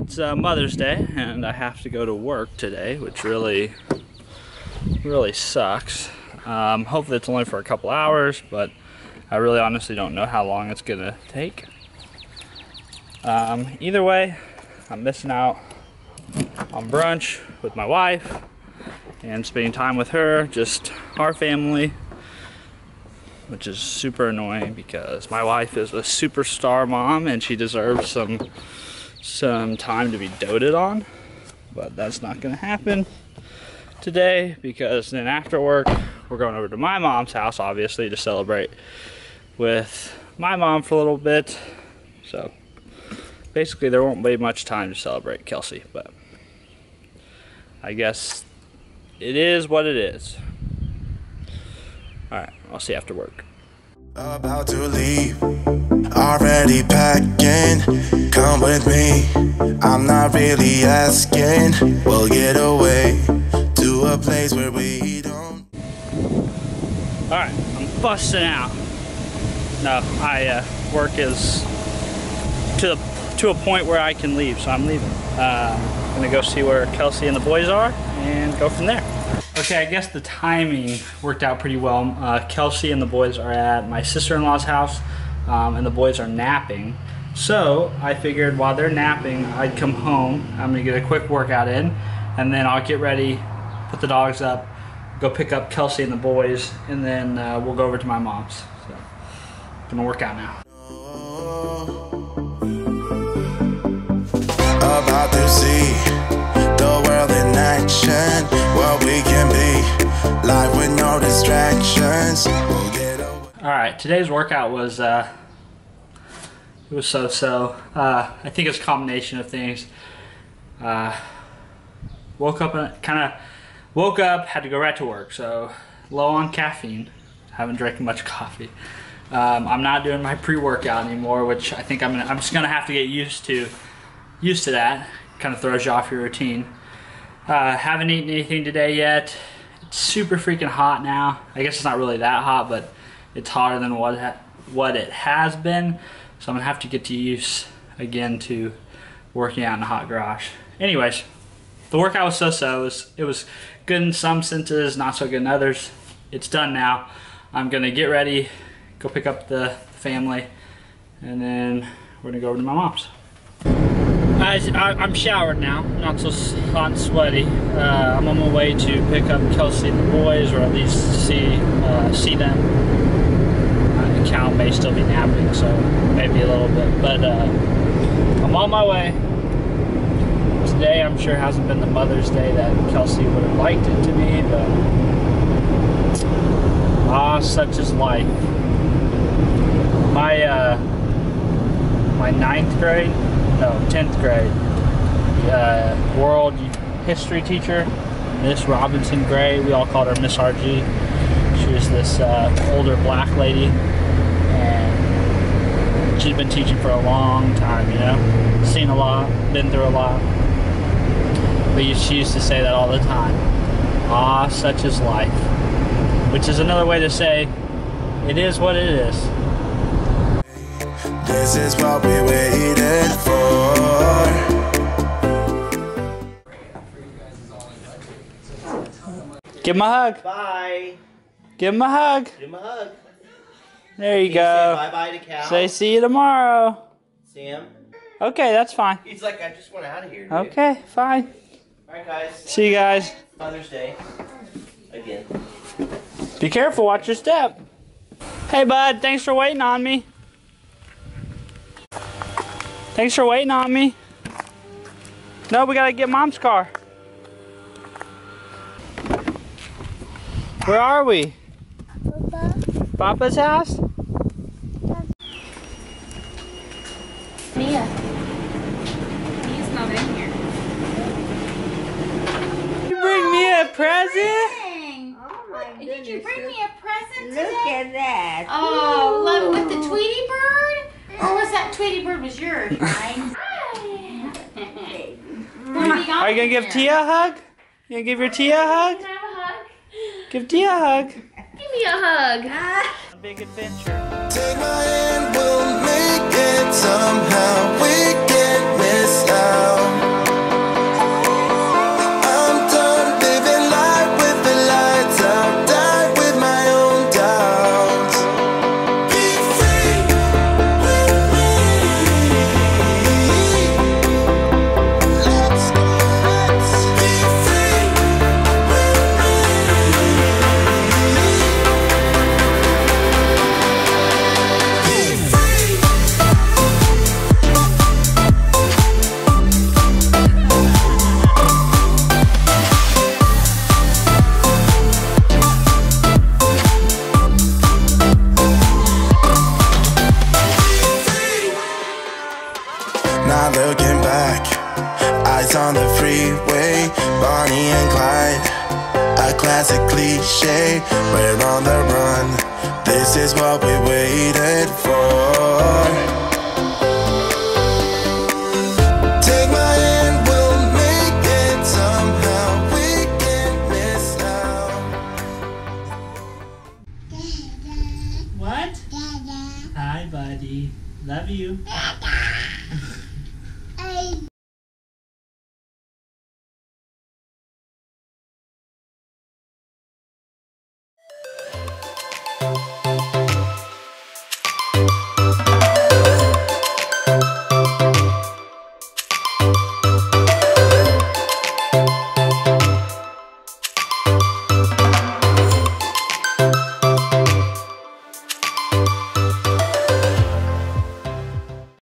it's uh, Mother's Day and I have to go to work today, which really, really sucks. Um, hopefully it's only for a couple hours, but I really honestly don't know how long it's gonna take. Um, either way, I'm missing out on brunch with my wife and spending time with her, just our family, which is super annoying because my wife is a superstar mom and she deserves some some time to be doted on. But that's not gonna happen today because then after work we're going over to my mom's house obviously to celebrate with my mom for a little bit. So basically there won't be much time to celebrate Kelsey, but I guess it is what it is. Alright, I'll see you after work. About to leave, already packing. Come with me, I'm not really asking. We'll get away to a place where we don't. Alright, I'm busting out. No, I uh, work is to the to a point where I can leave, so I'm leaving. Uh, I'm gonna go see where Kelsey and the boys are and go from there. Okay, I guess the timing worked out pretty well. Uh, Kelsey and the boys are at my sister-in-law's house, um, and the boys are napping. So I figured while they're napping, I'd come home. I'm gonna get a quick workout in, and then I'll get ready, put the dogs up, go pick up Kelsey and the boys, and then uh, we'll go over to my mom's. So, gonna work out now. About to see the world in action. Get away. All right, today's workout was uh, it was so-so. Uh, I think it's a combination of things. Uh, woke up and kind of woke up, had to go right to work, so low on caffeine. Haven't drank much coffee. Um, I'm not doing my pre-workout anymore, which I think I'm gonna, I'm just gonna have to get used to used to that. Kind of throws you off your routine. Uh, haven't eaten anything today yet. It's super freaking hot now. I guess it's not really that hot, but it's hotter than what ha what it has been. So I'm gonna have to get to use again to working out in a hot garage. Anyways, the workout was so-so. It was, it was good in some senses, not so good in others. It's done now. I'm gonna get ready, go pick up the family, and then we're gonna go over to my mom's. I, am showered now, not so hot and sweaty. Uh, I'm on my way to pick up Kelsey and the boys, or at least see uh, see them. Cal may still be napping, so maybe a little bit, but uh, I'm on my way. Today, I'm sure hasn't been the Mother's Day that Kelsey would have liked it to be, but ah, such is life. My uh, my ninth grade, no, 10th grade uh, world history teacher, Miss Robinson Gray. We all called her Miss RG. She was this uh, older black lady, and she'd been teaching for a long time, you know, seen a lot, been through a lot. But she used to say that all the time. Ah, such is life. Which is another way to say, it is what it is. This is what we waited for. Give him a hug. Bye. Give him a hug. Give him a hug. There you Say go. bye bye to Cal. Say see you tomorrow. Sam. Okay, that's fine. He's like, I just went out of here. Dude. Okay, fine. All right, guys. See you guys. Mother's Day. Again. Be careful, watch your step. Hey, bud, thanks for waiting on me. Thanks for waiting on me. No, we gotta get mom's car. Where are we? Papa. Papa's house? Mia. Mia's not in here. You bring me a present? Oh Did you bring me a present Look today? at that. Oh, love it with the Tweety bird? Or was that Tweety bird was yours, right? What you Are you gonna give? Tia a hug? You gonna give your Tia a hug? Can I have a hug? Give Tia a hug. Give me a hug. Big adventure. Take my hand, we'll make it somehow. We can't miss out. on the freeway, Bonnie and Clyde. A classic cliche, we're on the run. This is what we waited for. What? Hi, buddy. Love you.